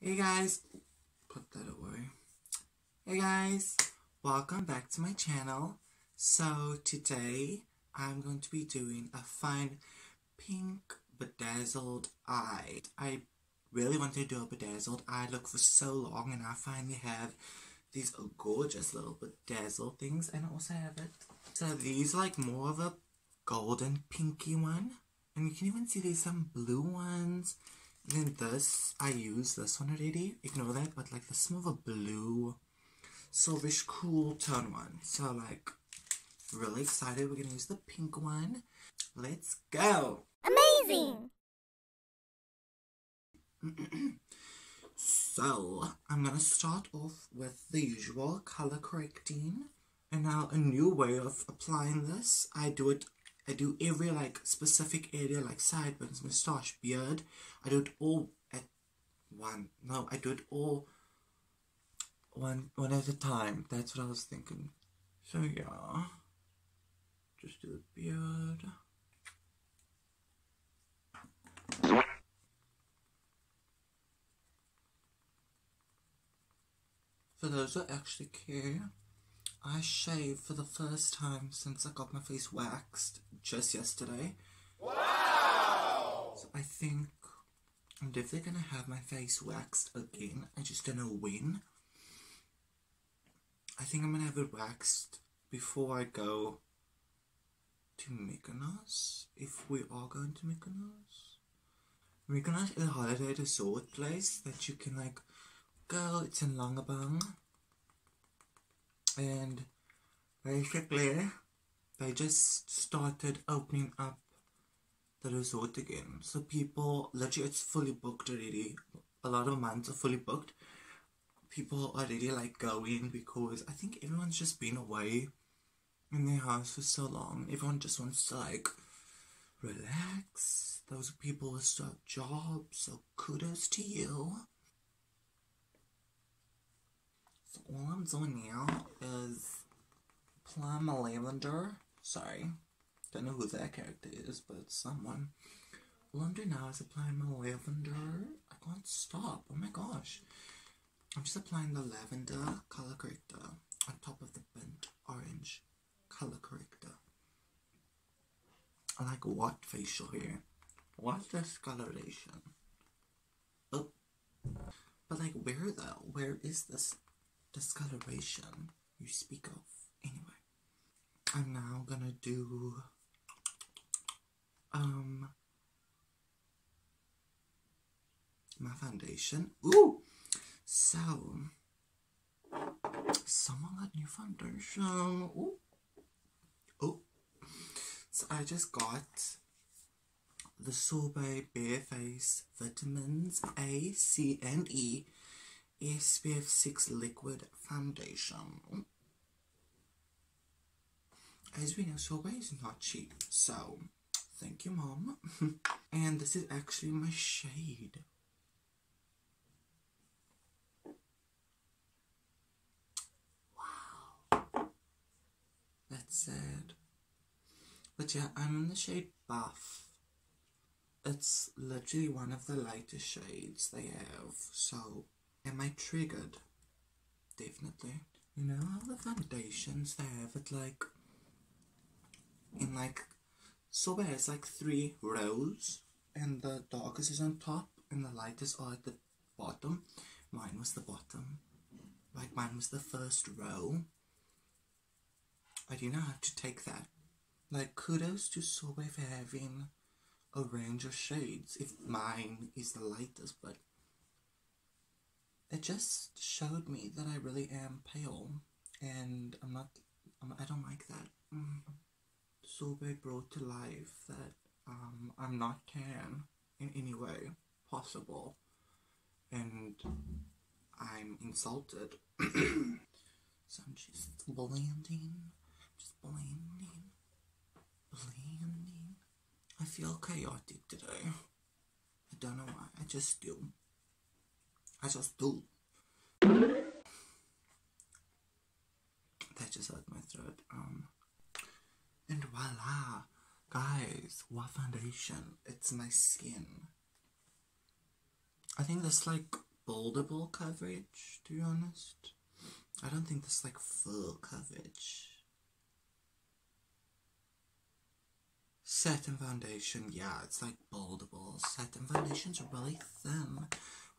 Hey guys, put that away. Hey guys, welcome back to my channel. So today I'm going to be doing a fun pink bedazzled eye. I really wanted to do a bedazzled eye look for so long and I finally have these gorgeous little bedazzled things and I also have it. So these like more of a golden pinky one and you can even see there's some blue ones then this, I use this one already, ignore that, but like this more of a blue, silverish cool tone one. So like, really excited, we're gonna use the pink one. Let's go! Amazing! so, I'm gonna start off with the usual color correcting. And now a new way of applying this, I do it I do every like specific area like sideburns, moustache, beard. I do it all at one. No, I do it all one one at a time. That's what I was thinking. So yeah. Just do the beard. For those that actually care, I shaved for the first time since I got my face waxed just yesterday. Wow! So I think I'm definitely gonna have my face waxed again. I just don't know when. I think I'm gonna have it waxed before I go to Mykonos. If we are going to Mykonos. Mykonos is a holiday resort place that you can like go. It's in Langebaan and basically they just started opening up the resort again. So people, literally, it's fully booked already. A lot of months are fully booked. People are already like going because I think everyone's just been away in their house for so long. Everyone just wants to like relax. Those people will start jobs, so kudos to you. So all I'm doing now is my lavender. Sorry, don't know who that character is, but someone. All I'm doing now is applying my lavender. I can't stop. Oh my gosh. I'm just applying the lavender color corrector on top of the burnt orange color corrector. I like what facial hair? What discoloration? Oh. But like where though? Where is this discoloration you speak of. Anyway, I'm now gonna do um my foundation. Ooh, so someone got new foundation. Ooh, oh, so I just got the Sorbet Bare Face Vitamins A, C, and E SPF 6 Liquid Foundation. As we know, Sorbet is not cheap, so thank you, Mom. and this is actually my shade. Wow. That's sad. But yeah, I'm in the shade Buff. It's literally one of the lightest shades they have, so Am I triggered? Definitely. You know how the foundations they have it like in like so where it's like three rows and the darkest is on top and the lightest are at the bottom. Mine was the bottom. Like mine was the first row. I do not have to take that. Like kudos to Sorbet for having a range of shades if mine is the lightest but it just showed me that I really am pale, and I'm not. I'm, I don't like that. Mm. Sorbet brought to life that um, I'm not tan in any way possible, and I'm insulted. so I'm just blending, just blending, blending. I feel chaotic today. I don't know why. I just do. I just do. That just hurt my throat. Um, and voila, guys, what foundation? It's my skin. I think this like buildable coverage, to be honest. I don't think this is like full coverage. Satin foundation, yeah, it's like buildable. Satin foundations are really thin,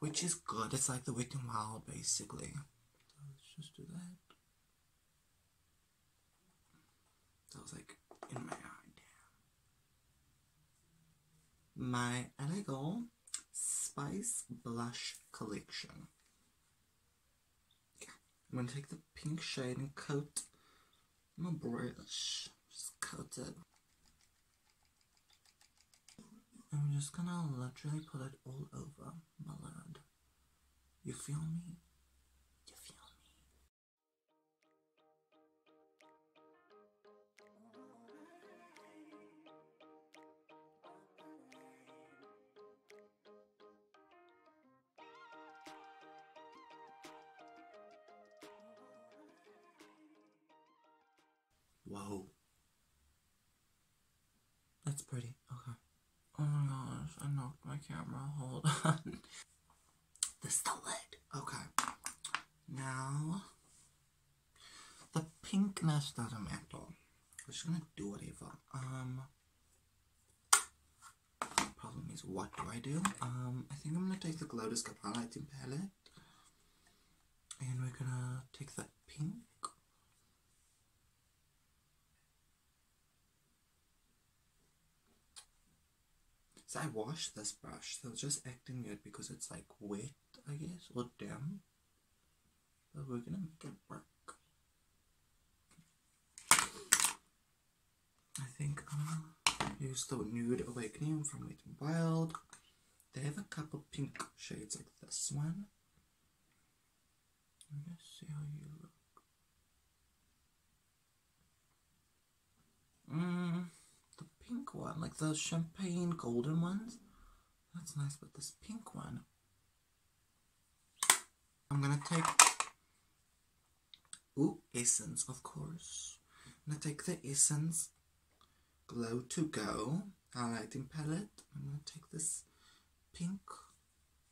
which is good. It's like the n Wild, basically. So let's just do that. That was like in my eye, damn. My Elegal Spice Blush Collection. I'm gonna take the pink shade and coat my brush. Just coat it. I'm just gonna literally put it all over my lid. You feel me? Camera. Hold on. This is the lid. Okay. Now, the pinkness doesn't matter. We're just gonna do whatever. Um, problem is, what do I do? Um, I think I'm gonna take the Glow Disco palette, and we're gonna take that pink. So I washed this brush, so it's just acting weird because it's like wet, I guess, or damp. But we're gonna make it work. I think I'm gonna use the Nude Awakening from Wet n Wild. They have a couple pink shades like this one. Let me see how you look. The pink one, like the champagne golden ones. That's nice, but this pink one. I'm gonna take, ooh, Essence, of course. I'm gonna take the Essence Glow to Go highlighting palette. I'm gonna take this pink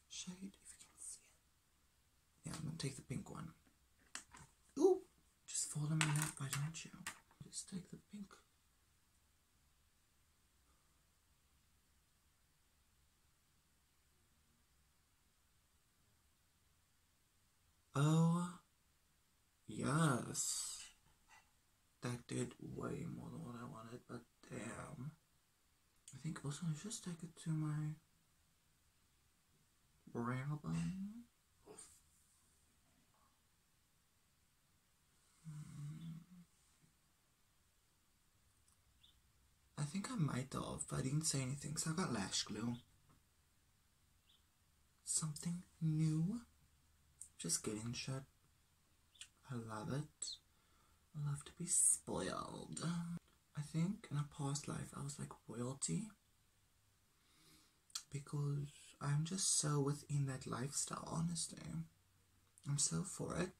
shade, if you can see it. Yeah, I'm gonna take the pink one. Ooh, just in my lap, why don't you? Just take the pink. Oh, yes. That did way more than what I wanted, but damn. I think also I should take it to my brow bone. Hmm. I think I might have, but I didn't say anything, so I got lash glue. Something new. Just getting shit. I love it. I love to be spoiled. I think in a past life I was like royalty because I'm just so within that lifestyle, honestly. I'm so for it.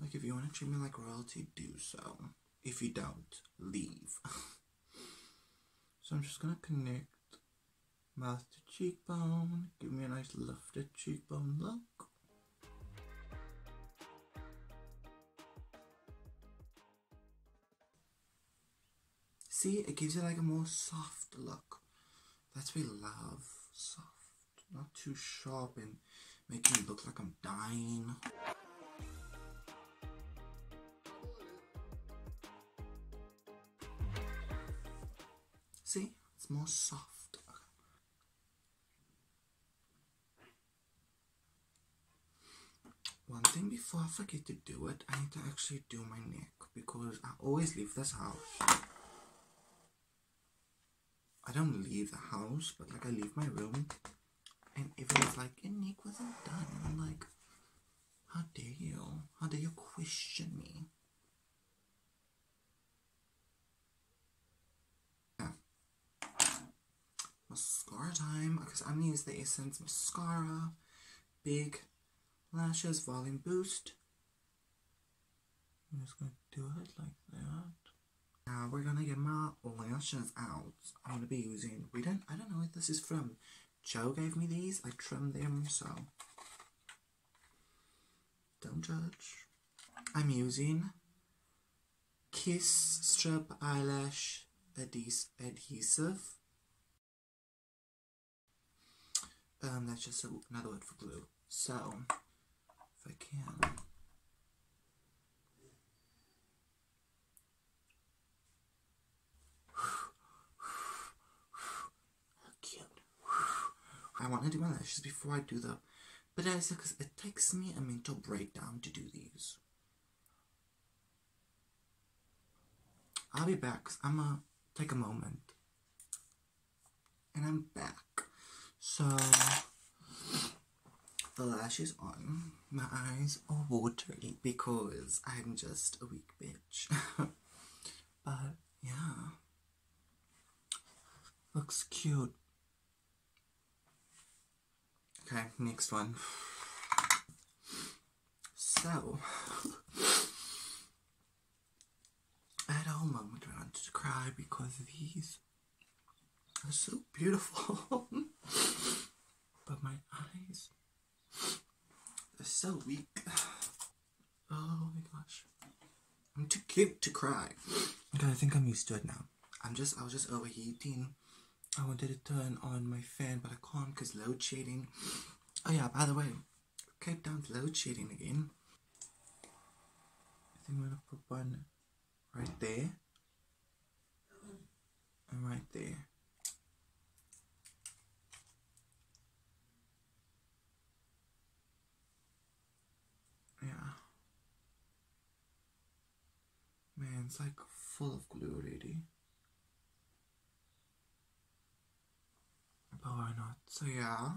Like, if you want to treat me like royalty, do so. If you don't, leave. so I'm just gonna connect mouth to cheekbone, give me a nice lifted cheekbone look. See, it gives you like a more soft look. That's what we love. Soft. Not too sharp and making me look like I'm dying. See? It's more soft. One thing before I forget to do it, I need to actually do my neck because I always leave this house. I don't leave the house, but like I leave my room and everyone's like, your neck wasn't done. And I'm like, how dare you? How dare you question me? Yeah. Mascara time, because I'm gonna use the Essence Mascara. Big Lashes Volume Boost. I'm just gonna do it like that. Now we're gonna get my lashes out. I'm gonna be using, we don't, I don't know what this is from. Joe gave me these, I trimmed them, so don't judge. I'm using Kiss Strip Eyelash Adhesive. Um, that's just a, another word for glue. So, if I can. Cute. I want to do my lashes before I do the, but said because it takes me a mental breakdown to do these. I'll be back because I'm gonna take a moment. And I'm back. So, the lashes on. My eyes are watery because I'm just a weak bitch. but, yeah. Looks cute. Okay, next one. So, I had a whole moment where I wanted to cry because these are so beautiful. but my eyes are so weak. Oh my gosh. I'm too cute to cry. Okay, I think I'm used to it now. I'm just, I was just overheating. I wanted to turn on my fan, but I can't because load shedding. Oh yeah, by the way, Cape Town's load shedding again. I think I'm gonna put one right there and right there. Yeah. Man, it's like full of glue already. But why not? So yeah.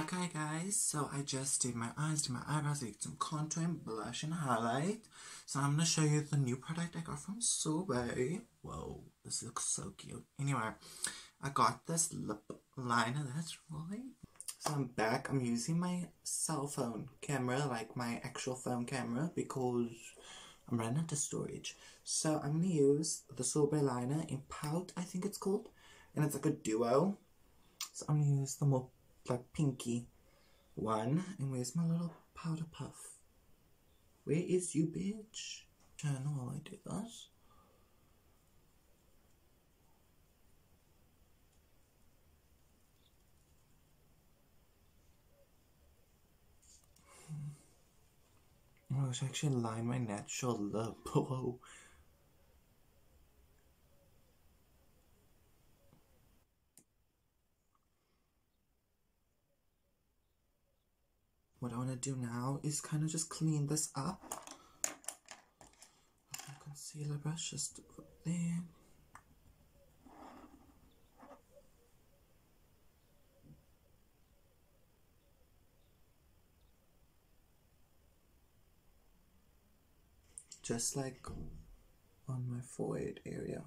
Okay guys, so I just did my eyes, did my eyebrows, did some contouring, blush and highlight. So I'm going to show you the new product I got from Sorbet. Whoa, this looks so cute. Anyway, I got this lip liner, that's right. So I'm back, I'm using my cell phone camera, like my actual phone camera, because I'm running out of storage. So I'm going to use the Sorbet liner in Pout, I think it's called. And it's like a duo. So I'm going to use the more like pinky one. And where's my little powder puff? Where is you, bitch? Turn while I do this. Hmm. Oh, I was actually line my natural lip. Whoa. What I want to do now is kind of just clean this up. Concealer brush just there. Just like on my forehead area.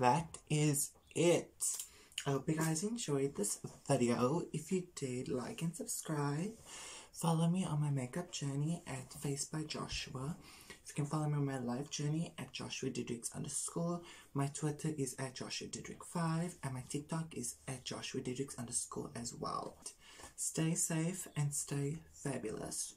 That is it. I hope you guys enjoyed this video. If you did, like and subscribe. Follow me on my makeup journey at Face by Joshua. You can follow me on my life journey at Joshua Diedericks underscore. My Twitter is at Joshua Didrick5 and my TikTok is at Joshua Diedericks underscore as well. Stay safe and stay fabulous.